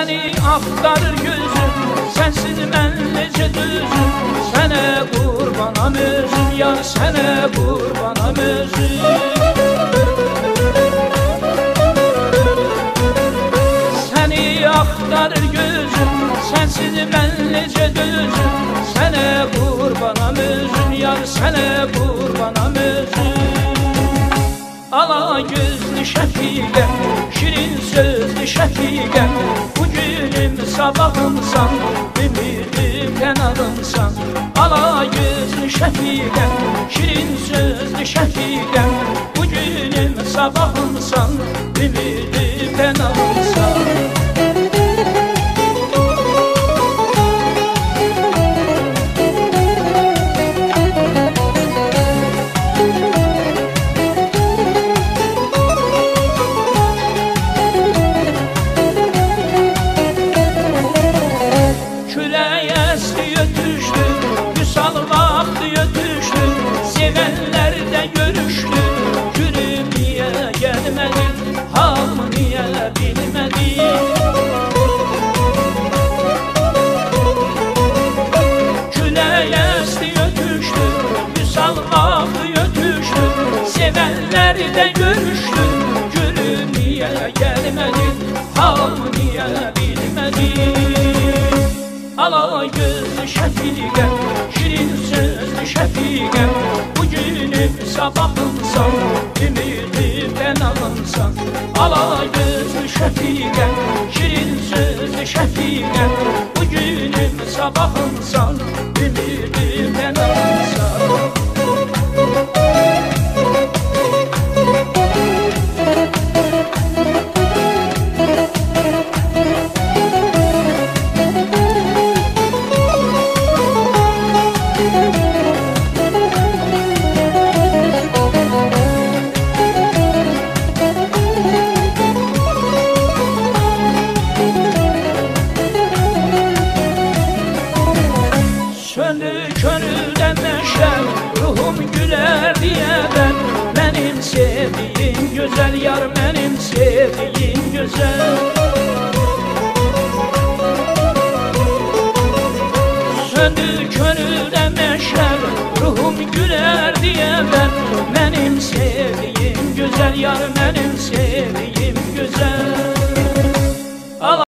Seni aktarır gözüm Sensiz ben nece düzüm Sene kurbanam özüm Yar sene kurbanam özüm Seni aktarır gözüm Sensiz ben nece düzüm Sene kurbanam özüm Yar sene kurbanam özüm Ala gözlü şəfiqə, şirin sözlü şəfiqə Bu günüm sabahımsan, ümidim qənadımsan Ala gözlü şəfiqə, şirin sözlü şəfiqə Bu günüm sabahımsan, ümidim Səni də görüşdüm bu günü Niyə gəlmədin, hal niyə bilmədin Ala gözlü şəfiqə, şirin sözlü şəfiqə Bu günüm sabahımsan, ümidim mən alımsan Ala gözlü şəfiqə, şirin sözlü şəfiqə Bu günüm sabahımsan, Söndü gönülden meşem Ruhum güler diye ben. Benim sevdiğim güzel yar Benim sevdiğim güzel. Söndü gönülden meşem Ruhum güler diye ben. Benim sevdiğim güzel yar Benim sevdiğim güzel